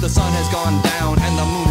The sun has gone down and the moon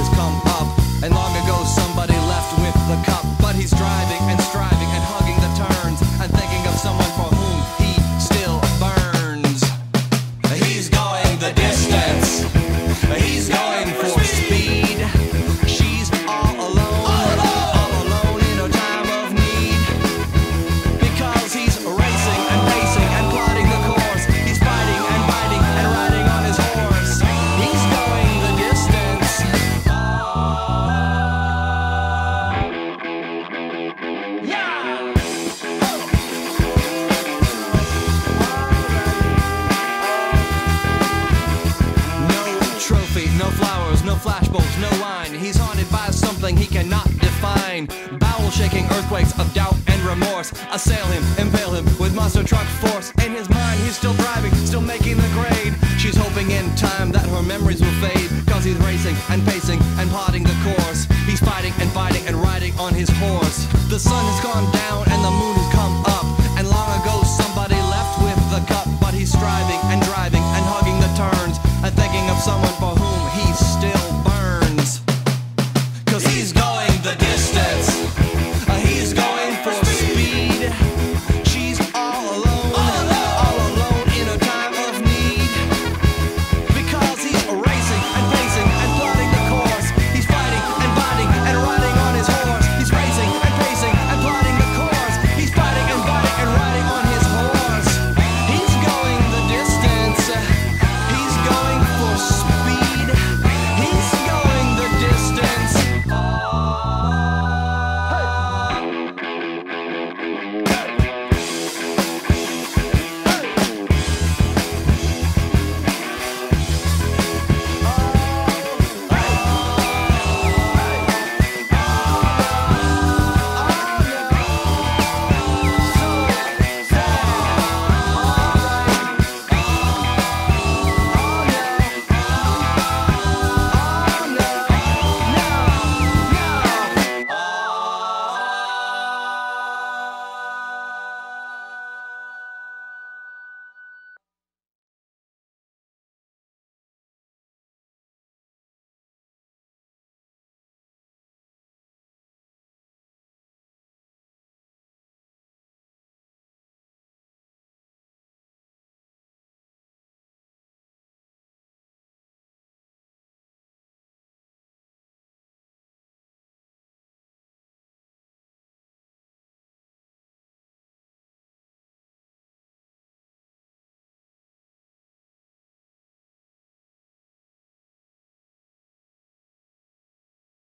flashbulbs, no wine. He's haunted by something he cannot define. Bowel shaking earthquakes of doubt and remorse assail him, impale him with monster truck force. In his mind, he's still driving, still making the grade. She's hoping in time that her memories will fade. Cause he's racing and pacing and plotting the course. He's fighting and fighting and riding on his horse. The sun has gone down and the moon has come up. And long ago, somebody left with the cup, but he's striving and driving and hugging the turns and thinking of someone